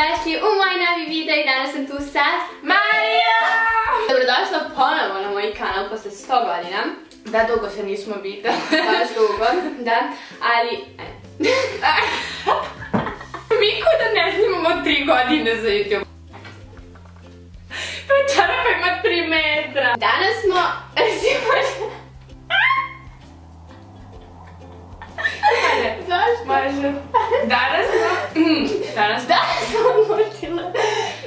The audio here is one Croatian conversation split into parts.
dobrodošli u moj novi video i danas sam tu sa Marija! Dobrodošla ponovo na moj kanal posle 100 godina. Da, dugo se nismo videli. Baš dugo, da, ali... Mi ko da ne snimamo 3 godine za YouTube. Pa čarapa ima 3 metra. Danas smo... Može. Danas smo... Danas smo... Danas smo odlučila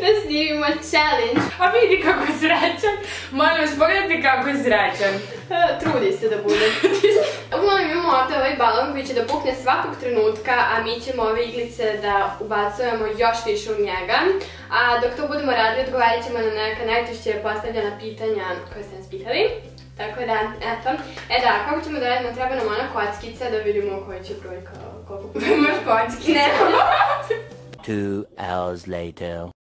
da snimimo challenge. A vidi kako je srećan. Molim vas, pogledajte kako je srećan. E, Trudi se da bude. Uglavnom imamo ovdje ovaj balon koji će da pukne svakog trenutka, a mi ćemo ove iglice da ubacujemo još više u njega. A dok to budemo radili, odgovarat ćemo na neka najčešće postavljena pitanja koje ste nas pitali. Tako da, eto. E da, kako ćemo da radimo? Treba nam ona kockica da vidimo koji će broj kao koliko. Imaš kocki. Ne. Two hours later.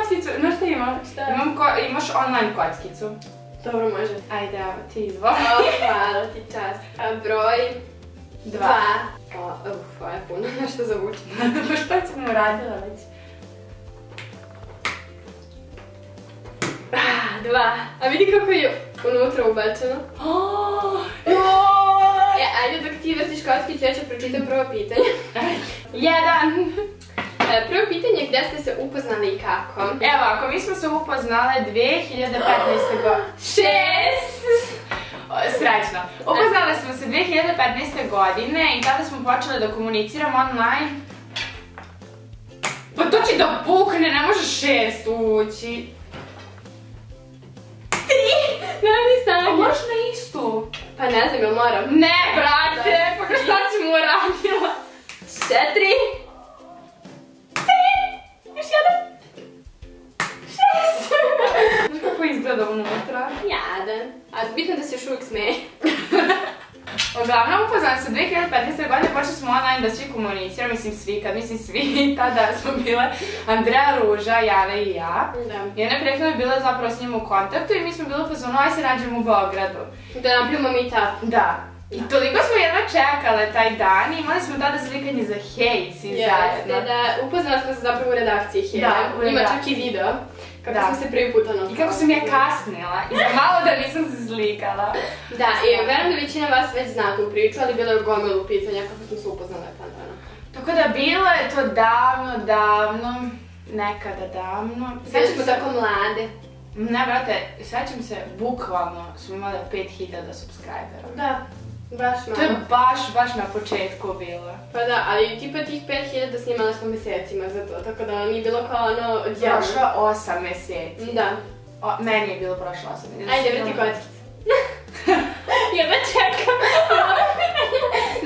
Kockicu. Znaš šta imam? Šta? Imam ko... Imaš online kockicu. Dobro, može. Ajde, evo, ti izvoli. Hvala ti čast. A, broj Dva. dva. O, uf, ovo je puno, nešto zavučim. Pa šta sam uradila već? Ah, dva. A vidi kako je unutra ubačeno. Oh, E, ajde dok ti vrtiš kockicu, ja ću pročitam prvo pitanje. Jedan. E, prvo pitanje je gdje ste se upoznali i kako? Evo, ako mi smo se upoznale 2015. godine. Šest! Srećno. Upoznale smo se 2015. godine i tada smo počele da komuniciramo online. Pa to će da pukne, ne može šest ući. Ne mi Pa snage. možeš na istu. Pa ne znam, jel moram? Ne, brate, pa šta si mu uradila? Četiri. Izgleda unutra? Jadan. A bitno da se još uvijek smeje. Uglavnom upoznali se 2015. godine, počeli smo online da svi komuniciramo, mislim svi, kad mislim svi, tada smo bile Andrea Ruža, Jana i ja. Da. Jedna prethodno je bila zapravo s njim u kontaktu i mi smo bili u fazonu, aj se nađemo u Beogradu. Da napravimo meet-up. Da. I toliko smo jedva čekale taj dan i imali smo tada slikanje za hej, svi Jeste, zajedno. da, upoznali smo se zapravo u redakciji Hera. Da, u Ima čak redakciji. i video. Kako Da. smo se prvi ono... I kako sam ja kasnila i malo da nisam se slikala. Da, i verujem da većina vas već zna tu priču, ali bilo je gomilu pitanja kako smo se upoznali pa ono. Tako da bilo je to davno, davno, nekada davno. Sve smo tako mlade. Ne, brate, sećam se, bukvalno smo imali 5000 subscribera. Da, baš To je malo. baš, baš na početku bilo. Pa da, ali tipa tih 5000 snimala smo mjesecima za to, tako da nije bilo kao ono. Prošlo 8 mjeseci. Da. O, meni je bilo prošlo 8 mjeseci. Ajde, vrti kockicu. Jedva čekam.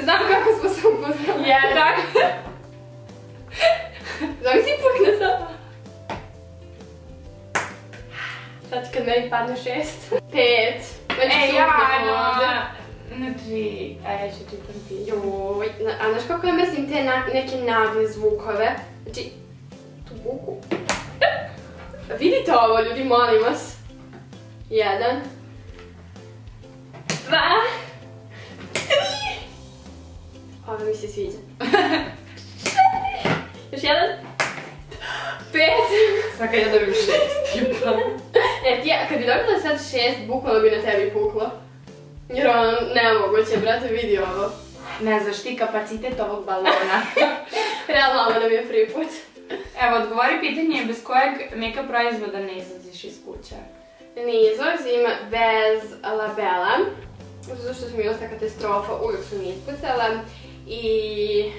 Znam kako smo se upoznali. Jedan. Zamisli pukne sad. Sad kad meni padne šest. Pet. Već E, ja, no, na tri, a ja ću ti. Joj, na- a znaš kako ja mrzim te na- neke nagle zvukove? Znači, tu buku. Vidite ovo, ljudi, molim vas. Jedan. Dva. Tri. Ovo mi se sviđa. Još jedan. Pet. Sad kad ja dobijem šest, tipa. Ne, ti, kad bi dobila sad šest, bukvalno bi na tebi puklo. Jer ono, nemoguće, brate, vidi ovo. Ne znaš ti kapacitet ovog balona. Realno, ovo nam je prvi put. Evo, odgovori pitanje bez kojeg make proizvoda ne izlaziš iz kuće. Ne izlazim bez labela, zato što mi dosta katastrofa, uvijek su mi ispucala i...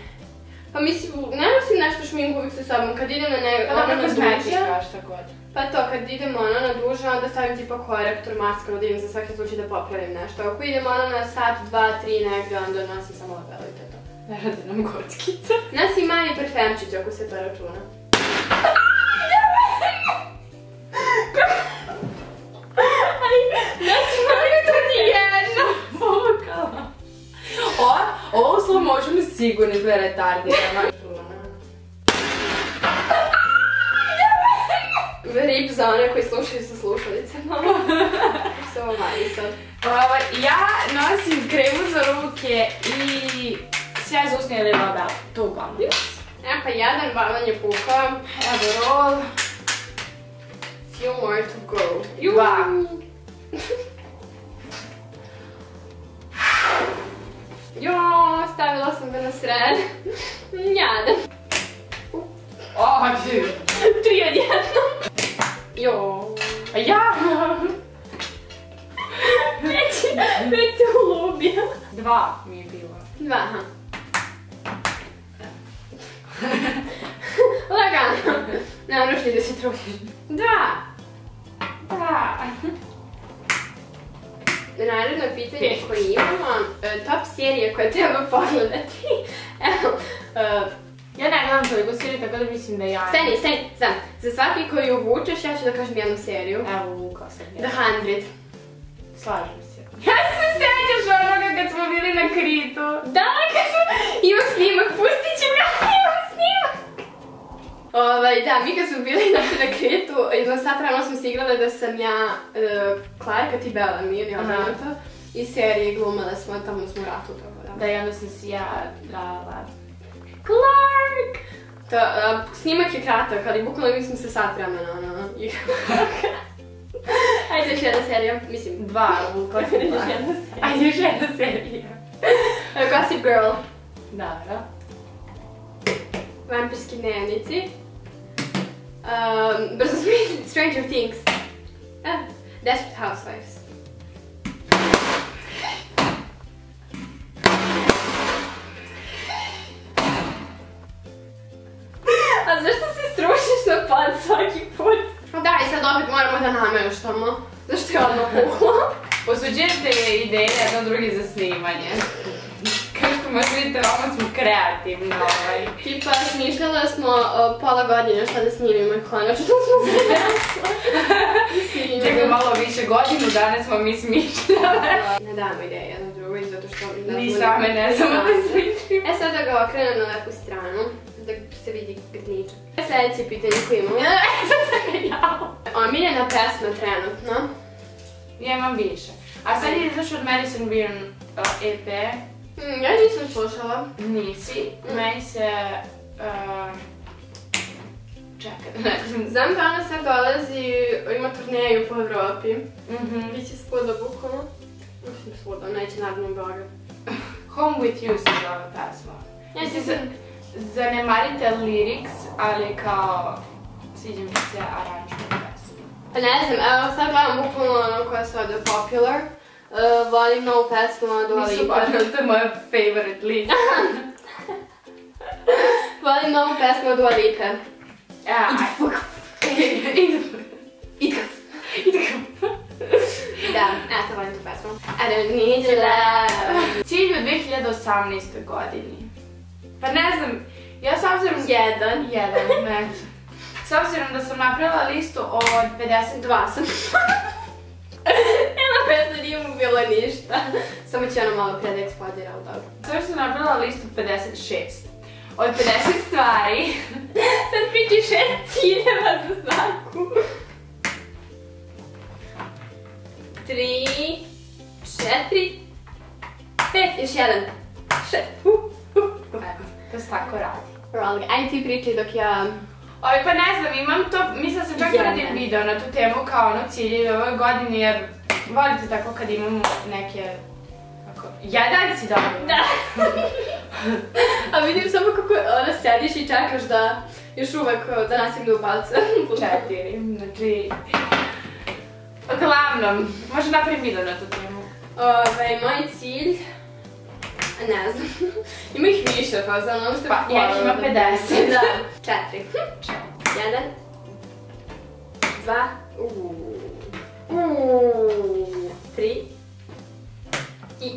Pa mislim, ne nosim nešto šminku uvijek sa sobom, kad idem na ne, Pa ono dobro, na kozmetička, duže, šta god. pa to, kad idem ono na duže, onda stavim tipa korektor, maskaru, da idem za svaki slučaj da popravim nešto. Ako idem ono na sat, dva, tri negdje, onda nosim samo labelo i to to. Ne rade nam kockica. Nosim mali parfemčić ako se to računa. Sigurno izgleda retardirano. Rip za one koji slušaju sa slušalicama. Sad? Ovo, ja nosim kremu za ruke i sve za usne ili label. To uglavnom. E pa jedan balon je pukao. Evo roll. Few more to go. Dva. Sam ga na sred. Jadan. O, ti. Tri odjednom. Jo. A ja? Već, već se ulubio. Dva mi je bilo. Dva, aha. Lagano. Ne moraš ni da se trudiš. Dva. Da. Naredno pitanje Pet. koje imamo, e, top serije koje treba pogledati. Evo, e, Ja ne gledam toliko seriju, tako da mislim da ja... stani, stani, znam. Za svaki koji uvučeš, ja ću da kažem jednu seriju. Evo, vukao sam The. Hundred. Slažem se. Ja se sjećaš onoga kad smo bili na Kritu. Da, kažu, imam snimak, pustit ću ga, imam snimak. Ovaj, da, mi kad smo bili na kretu, jedno sat rano smo se igrale da sam ja, uh, Clark, a ti Bella, mir Aha. obrnuto. I serije glumale smo, tamo smo u ratu, tako da. Da, i onda sam si ja dala... Clark! To, uh, snimak je kratak, ali bukvalno mi smo se sat vremena, ono. Ajde, još jedna serija, mislim, Dva, sam još jedna serija. Ajde, još jedna serija. Gossip Girl, Dobro. Vampirski dnevnici, um, brzo smisli, Stranger Things, uh, Desperate Housewives. A zašto se strušiš na pod svaki put? Da, i sad opet moramo da namještamo. Zašto je odmah puklo? Osuđujete ideje jedno drugi za snimanje. Što možete vidjeti, ovo smo kreativni ovaj. Tipa, smišljala smo o, pola godine šta da snimimo i konačno smo se desilo. Čekaj malo više godinu, danas smo mi smišljale. Ne damo ideje jedno drugoj, zato što... ne Ni same ne znamo da smišljamo. E sad da ga okrenem na lepu stranu, da se vidi grdničak. Sljedeće pitanje koje imamo. Omiljena pesma trenutno. Ja imam više. A sad je izašao od Madison Beer uh, EP. Mm, ja nisam slušala. Nisi. Meni se... Uh, čekaj, ne znam. Da ona sad dolazi, ima turneju po Evropi. Mhm. Biće svuda bukvalno. Mislim svuda, neće naravno u Beograd. Home with you se zove pesma. Ja se za- zanemarite lyrics, ali kao sviđa mi se aranžman pesma. Pa ne znam, evo sad gledam bukvalno ono koja se ovdje popular. Uh, volim novu pesmu od Dua Nisu Lipa. baš, to je moja favorite list. Volim novu pesmu od Dua Lipe. Ja. Da, eto, volim tu pesmu. I don't need your love. Cilj u 2018. godini. Pa ne znam, ja s obzirom... Jedan. Jedan, ne. S obzirom da sam napravila listu od 52 Dva sam. Pesma nije mu bilo ništa. Samo će ono malo prije da eksplodira, ali dobro. Sve što sam napravila listu 56. Od 50 stvari, Sad priči šest ciljeva za svaku. Tri, četiri, pet, još jedan. Šest. Uh, uh, uh. eto, to se tako radi. Rolling. Ajde ti pričaj dok ja... Oj, pa ne znam, imam to, mislila sam čak da radim video na tu temu kao ono ciljevi ove godine, jer volite tako kad imamo neke, kako, jedan si dobro. Da. A vidim samo kako ono sediš i čekaš da još uvek da nasignu palce. Četiri, znači... Uglavnom, može napravim video na tu temu. Ove, moj cilj... Ne znam. Ima ih više, pa za ono što... Pa, ja ih ima 50. Da. Četiri. Jedan. Dva. Uuu. Uuu.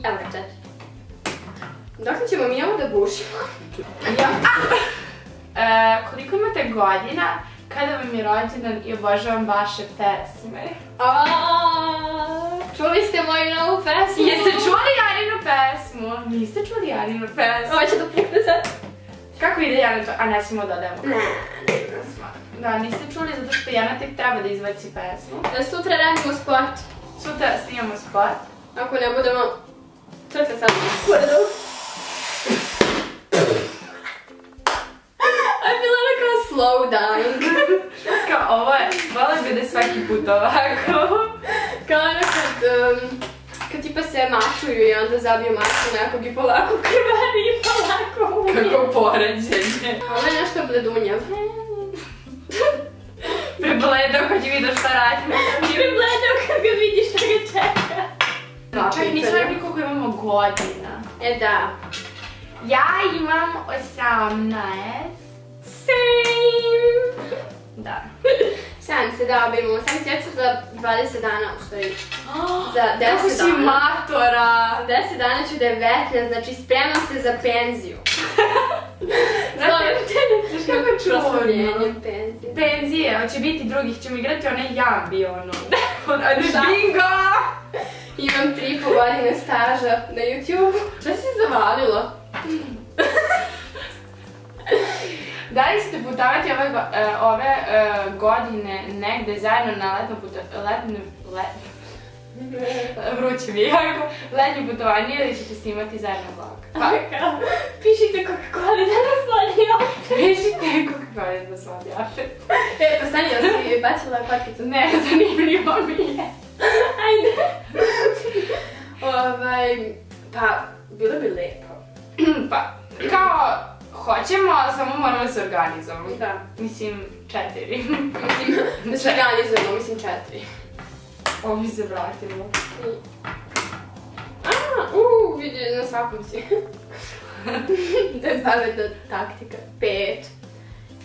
Evo ga četiri. Dok ćemo mi ovo da bušimo? Ja. E, koliko imate godina kada vam je rođendan i obožavam vaše pesme? Aaaa, čuli ste moju novu pesmu? Jeste čuli Janinu pesmu? Niste čuli Janinu pesmu? Ovo će da pukne sad. Kako ide Jana to? A ne smemo dodajemo. Ne, ne znam. Da, niste čuli zato što Jana tek treba da izbaci pesmu. Sutra radimo sport. Sutra snimamo spot. Ako ne budemo... Crkve sad. Prvo. slow dying. Kao ovo je, volim bi da svaki put ovako. Kao ono kad, um, kad tipa se mašuju i onda zabiju mašu nekog i polako krvari i polako umije. Kako poređenje. Ovo je nešto bledunja. Prebledo kad je vidio šta radi. Prebledao kad ga vidiš šta ga čeka. Dva Čak nisam rekli koliko imamo godina. E da. Ja imam 18. Same! Da. Sjajem se da obimo. Sam sjeću za 20 dana, u stvari. Za 10 Kako si dana. matora! Za 10 dana ću 19, znači spremam se za penziju. Znaš kako je čudno? Penzije. Penzije, hoće biti drugih, ćemo igrati onaj jambi, ono. Šta? Bingo! Imam 3,5 godine staža na YouTube. Šta si zavalila? Da li ste putovati ove, e, ove e, godine negde zajedno na letno putovanje, letno, let, vruće mi jako, letnje putovanje ili ćete snimati zajedno vlog? Pa, Pišite Coca-Cola da nas pišite je da opet. E, pa stani, jel si bacila kockicu? Ne, zanimljivo mi je. Ajde. Ovaj, pa, bilo bi lepo. pa, kao, hoćemo, samo moramo se organizujemo. Da. Mislim, četiri. Mislim, da se organizujemo, mislim četiri. Ovo mi se vratilo. A, uuu, vidi, na svakom si. to je pametna taktika. Pet.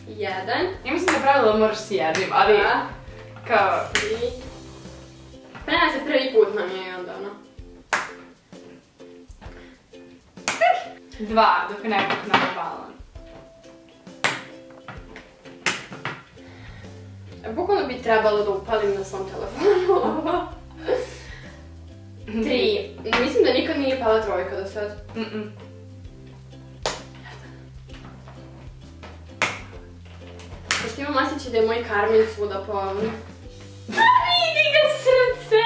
Jedan. Ja mislim da pravilo moraš s jednim, ali Dva. kao, Tri. Pa se prvi put nam je dva, dok ne pukne balon. Bukvalno bi trebalo da upalim na svom telefonu. Tri. Mislim da nikad nije pala trojka do sad. Mm-mm. Pošto imam osjećaj da je moj karmin svuda po ovom. Vidi ga srce!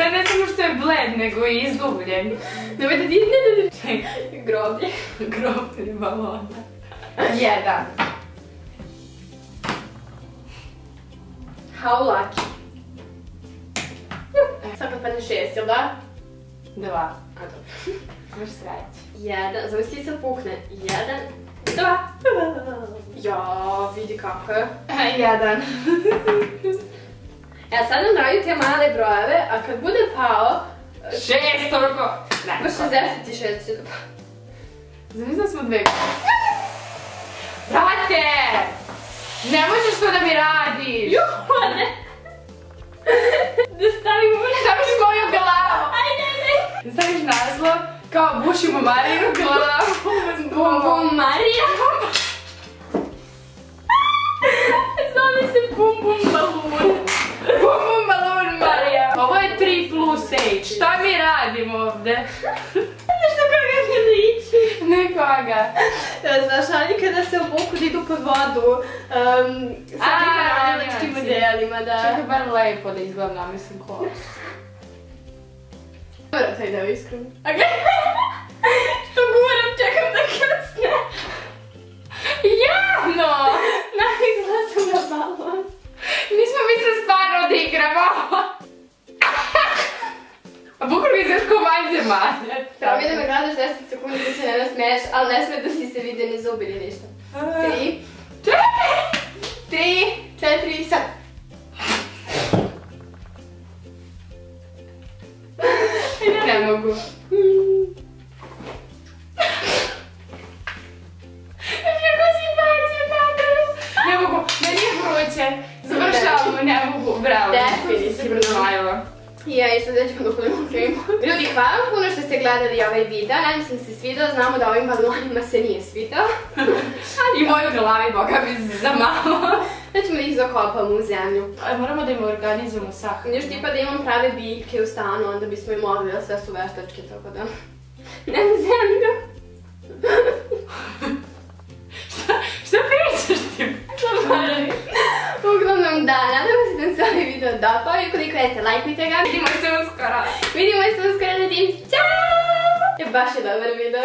Sad ne samo što je bled, nego i izgubljen. Nemoj da ti ne da Čekaj, groblje. grobni balona. Jedan. How lucky. Sad kad padne šest, jel da? Dva. A dobro. Imaš sreće. Jedan, zamisli sad pukne. Jedan, dva. Ja, vidi kako je. Jedan. Ja sad nam daju te male brojeve, a kad bude pao, Šest, toliko. Ne. baš 66 će da pa. Zamisli da smo dve. Brate! Ne možeš to da mi radiš! Juhu, ne! Da stavimo Staviš moju glavu! Ajde, ajde! Staviš naslov kao bušimo Marinu glavu. Bum bum Marija! Radimo ovde? Nešto koga mi liči. Nekoga. Znaš, ali kada se obuku da idu pod vodu, um, sa znači. modelima, da... Čekaj bar lepo da izgledam nameslim kos. Dobro, taj deo iskreno. A gledaj! Što guram, čekam da krcne. Javno! Navikla sam na balon. Nismo mi se stvarno odigramo. A bukvalno izgledaš ko vanzemaljec. Treba mi da me gledaš 10 sekundi da se ne nasmeješ, ali ne sme da si se vide ni zubi ni ništa. Tri, tri, svidao. I moju glavi, boga mi, za malo. Da ćemo da ih zakopamo u zemlju. A Moramo da im organizujemo sahranu. Još tipa da imam prave biljke u stanu, onda bismo i mogli, ali sve su veštačke, tako da... Nema zemlju. Šta pričaš ti? Uglavnom da, nadam se da vam se ovaj video dopao i ukoliko jeste, lajkujte ga. Vidimo se uskoro. Vidimo se uskoro na tim. Ćao! Je baš je dobar video.